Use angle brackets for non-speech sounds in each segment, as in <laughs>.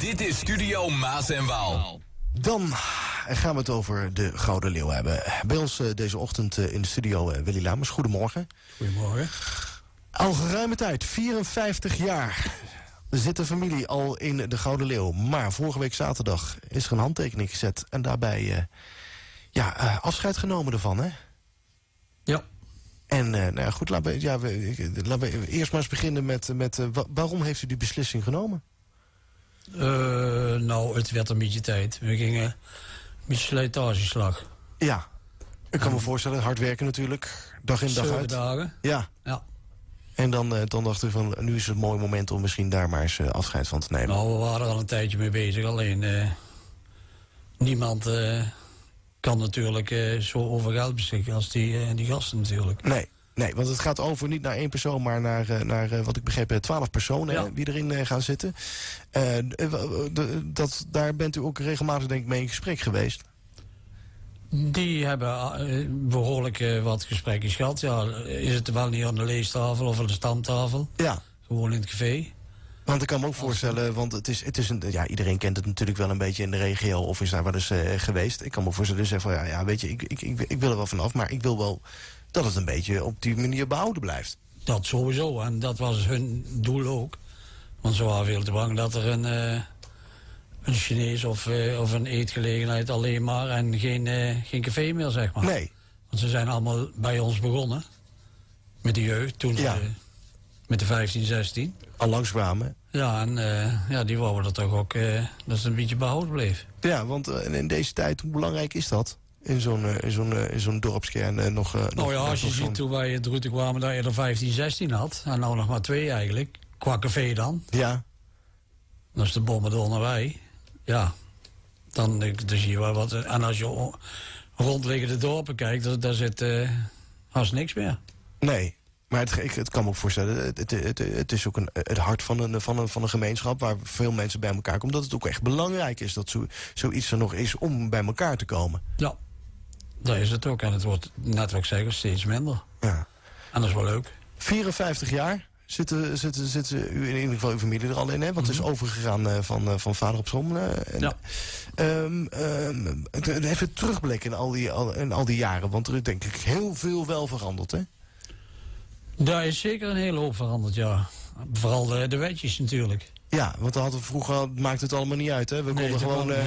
Dit is Studio Maas en Waal. Dan gaan we het over de Gouden Leeuw hebben. Bij ons eh, deze ochtend eh, in de studio eh, Willy Lamers. Goedemorgen. Goedemorgen. Al geruime tijd, 54 jaar, zit de familie al in de Gouden Leeuw. Maar vorige week zaterdag is er een handtekening gezet. En daarbij eh, ja, eh, afscheid genomen ervan, hè? Ja. En eh, nou ja, goed, laten we, ja, we, laten we eerst maar eens beginnen met... met eh, wa- waarom heeft u die beslissing genomen? Eh, nou, het werd een beetje tijd. We gingen een beetje slijtageslag. Ja, ik kan me voorstellen, hard werken natuurlijk. Dag in dag uit. dagen. Ja, Ja. en dan, eh, dan dacht u van, nu is het een mooi moment om misschien daar maar eens eh, afscheid van te nemen. Nou, we waren al een tijdje mee bezig. Alleen, niemand kan natuurlijk zo over geld beschikken als die, die gasten natuurlijk. Nee, nee, want het gaat over niet naar één persoon, maar naar, eh, naar eh, wat ik begreep, eh, twaalf personen Ja. hè, die erin gaan zitten. Dat, daar bent u ook regelmatig denk ik mee in gesprek geweest. Die hebben eh, behoorlijk eh, wat gesprekjes gehad. Ja, is het wel niet aan de leestafel of aan de stamtafel? Ja, Gewoon in het café. want ik kan me ook voorstellen, want het is, het is een, ja, iedereen kent het natuurlijk wel een beetje in de regio of is daar wel eens geweest. Ik kan me voorstellen, dus van ja, ja weet je, ik, ik, ik, ik wil er wel vanaf, maar ik wil wel dat het een beetje op die manier behouden blijft. Dat sowieso. En dat was hun doel ook. Want ze waren veel te bang dat er een, eh, een Chinees of, eh, of een eetgelegenheid alleen maar en geen, eh, geen café meer, zeg maar. Nee, Want ze zijn allemaal bij ons begonnen. Met de jeugd, toen Ja. met de 15, 16. al langskwamen. Ja, en ja, die wouden er toch ook dat het een beetje behouden bleef. Ja, want in deze tijd, hoe belangrijk is dat? In zo'n eh, in zo'n eh, in zo'n dorpskern eh, nog... nog- Nou ja, als je ziet toen wij het route kwamen dat je er 15, 16 had. En nou nog maar twee eigenlijk. Qua café dan. Ja, Dat is de bommen naar wij. Ja, dan, dan zie je wel wat. En als je rondliggende dorpen kijkt, daar, daar zit eh haast niks meer. nee. Maar het, ik, het kan me ook voorstellen, het, het, het, het is ook een, het hart van een, van, een, van een gemeenschap... waar veel mensen bij elkaar komen. Dat het ook echt belangrijk is dat zo, zoiets er nog is om bij elkaar te komen. Ja, dat is het ook. En het wordt, net wat ik zeg, steeds minder. Ja. En dat is wel leuk. 54 jaar zitten, zitten, zitten u in ieder geval uw familie er al in, hè? Want het is overgegaan eh, van, eh, van vader op zoon. eh, Ja. Ehm, ehm, even terugblikken in al, die, al, in al die jaren. Want er is denk ik heel veel wel veranderd, hè? Daar is zeker een hele hoop veranderd, ja. Vooral de, de wetjes natuurlijk. Ja, want we hadden vroeger maakte het allemaal niet uit, hè? We konden dat gewoon... eh,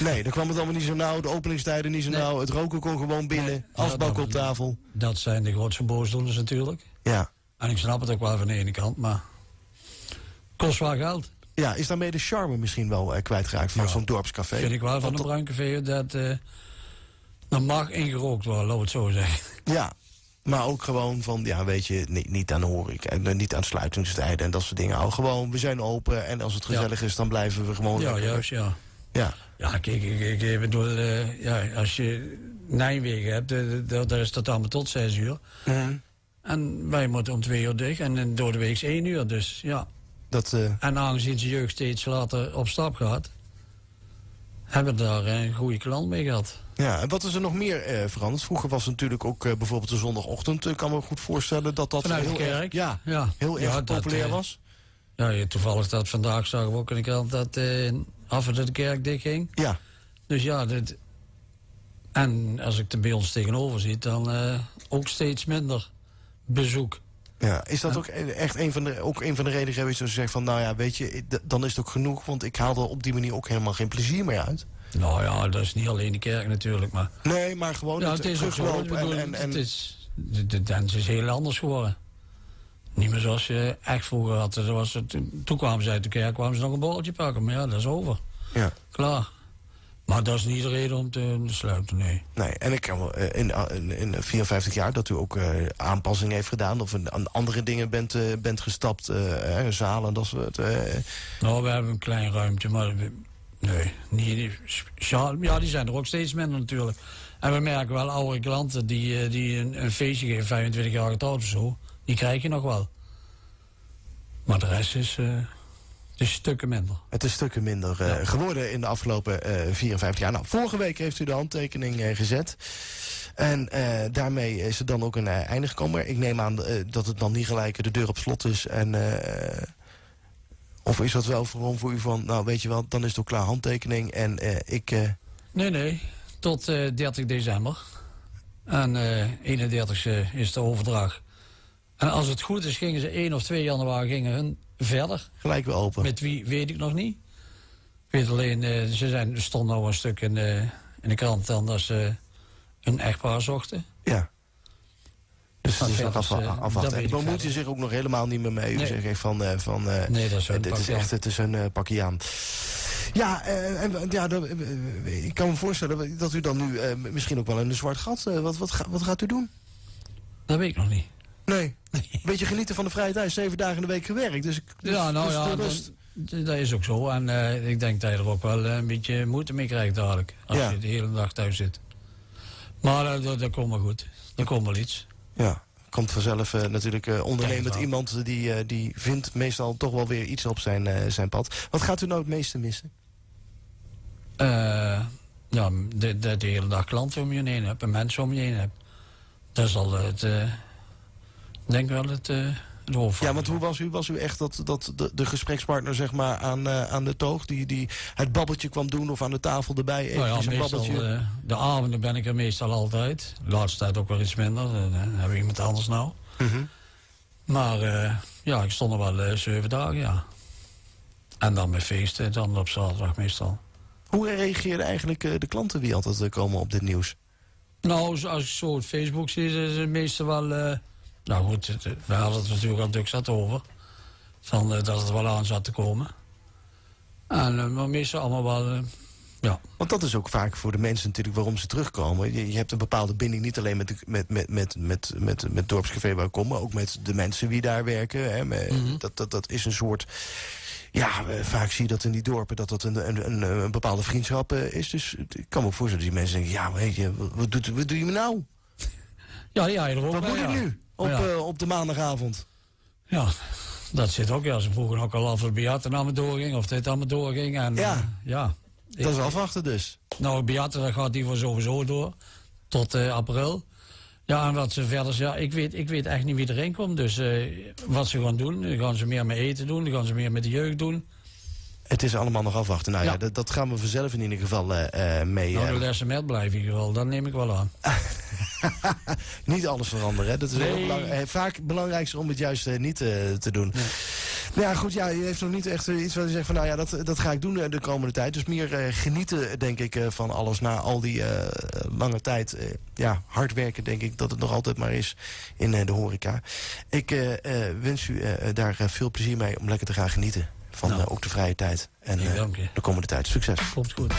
nee, dan kwam het allemaal niet zo nauw. De openingstijden niet zo Nee. nauw. Het roken kon gewoon binnen. Nee. Afbak Ja, op tafel. Dat zijn de grootste boosdoeners natuurlijk. Ja. En ik snap het ook wel van de ene kant, maar... Kost wel geld. ja, is daarmee de charme misschien wel eh, kwijtgeraakt van Ja. zo'n dorpscafé? Vind ik wel van een bruincafé dat... eh dat mag ingerookt worden, laten we het zo zeggen. Ja, maar ook gewoon van, ja, weet je, niet, niet aan de horeca, en niet aan sluitingstijden en dat soort dingen. Hou gewoon, we zijn open en als het Ja. gezellig is, dan blijven we gewoon Ja, lekker- juist, ja. Ja, Ja, kijk, ik, ik bedoel, eh, ja, als je Nijmegen hebt, eh, daar daar is dat allemaal tot zes uur. Mhm. En wij moeten om twee uur dicht en eh, door de week is één uur. Dus ja. dat, eh, En aangezien zijn jeugd steeds later op stap gaat, hebben we daar eh, een goede klant mee gehad. Ja. En wat is er nog meer eh, veranderd? Vroeger was het natuurlijk ook eh, bijvoorbeeld de zondagochtend. Ik kan me goed voorstellen dat dat Vanuit de heel kerk. erg, ja, Ja, heel erg populair eh, was. Ja, toevallig dat vandaag zagen we ook in de krant dat eh af en toe de kerk dicht ging. Ja, Dus ja, dit... En als ik er bij ons tegenover zit, dan eh, ook steeds minder bezoek. ja. Is dat ook echt een van, de, ook een van de redenen geweest dat ze zegt van, nou ja, weet je, dan is het ook genoeg, want ik haal er op die manier ook helemaal geen plezier meer uit. Nou ja, dat is niet alleen de kerk natuurlijk, maar... Nee, maar gewoon Ja, het, het is zo. Teruglopen bedoel, en, en, en Het is, de, de dans is heel anders geworden. Niet meer zoals je echt vroeger had. Was het, toen kwamen ze uit de kerk, kwamen ze nog een borreltje pakken. Maar ja, dat is over. ja. Klaar. Maar dat is niet de reden om te sluiten, nee. Nee, en ik kan wel in, in, in 54 jaar dat u ook eh, aanpassingen heeft gedaan... of in, aan andere dingen bent, eh, bent gestapt, eh, zalen, dat soort... Nou, we hebben een klein ruimte, maar we- nee, niet, ja, ja, die zijn er ook steeds minder natuurlijk. En we merken wel, oude klanten die, eh, die een, een feestje geven, 25 jaar getrouwd of zo, die krijg je nog wel. Maar de rest is, eh, het is stukken minder. het is stukken minder eh, geworden in de afgelopen eh 54 jaar. Nou, vorige week heeft u de handtekening gezet. En daarmee is er dan ook een einde gekomen. Ik neem aan dat het dan niet gelijk de deur op slot is... en Of is dat wel vooral voor u van, nou weet je wel, dan is het ook klaar handtekening en eh, ik... eh, Nee, nee. Tot eh 30 december. En eh 31 is de overdracht. En als het goed is, gingen ze 1 of 2 januari gingen hun verder. gelijk weer open. Met wie weet ik nog niet. Ik weet alleen, eh, ze zijn, er stond nou een stuk in, in de krant dan dat ze een echtpaar zochten. Ja. Dus het is nog afwachten. bemoeit u zich ook nog helemaal niet meer mee. U Nee. zegt echt van, eh, van eh, Nee, dat is een dit is echt het is een eh, pakje aan. Ja, en, ja dat, ik kan me voorstellen dat u dan nu misschien ook wel in een zwart gat... wat, wat, ga- wat gaat u doen? Dat weet ik nog niet. Nee. Beetje genieten van de vrije tijd. Zeven dagen in de week gewerkt. Dus, dus, ja, nou dus ja, dat, dat is ook zo. En ik denk dat je er ook wel een beetje moeite mee krijgt dadelijk. Als Ja. je de hele dag thuis zit. Maar dat, dat komt wel goed. Dat komt wel iets. Ja, komt vanzelf eh, natuurlijk eh, ondernemend iemand die, eh, die vindt meestal toch wel weer iets op zijn, zijn pad. Wat gaat u nou het meeste missen? Ja, de, de, de hele dag klanten om je heen hebt en mensen om je heen hebt. Dat is al het, denk wel het, Ja, want hoe was u? Was u echt dat, dat de, de gesprekspartner zeg maar, aan, eh, aan de toog? Die, die het babbeltje kwam doen of aan de tafel erbij? Nou ja, meestal, eh, de avonden ben ik er meestal altijd. De laatste tijd ook wel iets minder. eh, Dan heb ik iemand anders nou. Mhm. Maar ja, ik stond er wel zeven dagen, ja. En dan met feesten, dan op zaterdag meestal. Hoe reageerden eigenlijk de klanten die altijd komen op dit nieuws? Nou, als ik zo op Facebook zie, zijn ze meestal wel... nou goed, we hadden het natuurlijk al zat over. Van, eh, dat het wel aan zat te komen. En, eh, maar meestal allemaal wel... eh, ja, Want dat is ook vaak voor de mensen natuurlijk waarom ze terugkomen. Je, je hebt een bepaalde binding niet alleen met, de, met, met, met, met, met, met het dorpscafé waar ik kom... maar ook met de mensen die daar werken. Hè. Met- Mhm. dat, dat, dat is een soort... Ja, eh, vaak zie je dat in die dorpen dat dat een, een, een, een bepaalde vriendschap eh, is. Dus ik kan me voorstellen dat die mensen denken... ja, weet je, wat, doet, wat doe je me nou? ja ook Wat moet ik ja. nu op, Ja. eh, op de maandagavond? Ja, dat zit ook. Ja, ze vroegen ook al of het Beate naar me doorging, of dit aan me doorging. En, Ja. eh, ja. Dat is afwachten dus. Nou, Beate, dat gaat die voor sowieso door. Tot eh, april. Ja, en wat ze verder... Ja, ik weet, ik weet echt niet wie erin komt. Dus wat ze gaan doen, dan gaan ze meer met eten doen. Dan gaan ze meer met de jeugd doen. Het is allemaal nog afwachten. Nou ja, Ja. dat, dat gaan we vanzelf in ieder geval eh, mee... Nou, de lessen met blijven in ieder geval. Dat neem ik wel aan. <laughs> <laughs> Niet alles veranderen. Hè? Dat is Nee. heel belang- eh, vaak belangrijkste om het juist eh, niet eh, te doen. Nou ja, goed, ja, je heeft nog niet echt iets wat je zegt van... nou ja, dat, dat ga ik doen de komende tijd. Dus meer eh, genieten, denk ik, van alles na al die eh, lange tijd. eh, ja, hard werken, denk ik, dat het nog altijd maar is in eh, de horeca. Ik wens u eh, daar veel plezier mee om lekker te gaan genieten. Van Nou. ook de vrije tijd. En de komende tijd. Succes. Komt goed.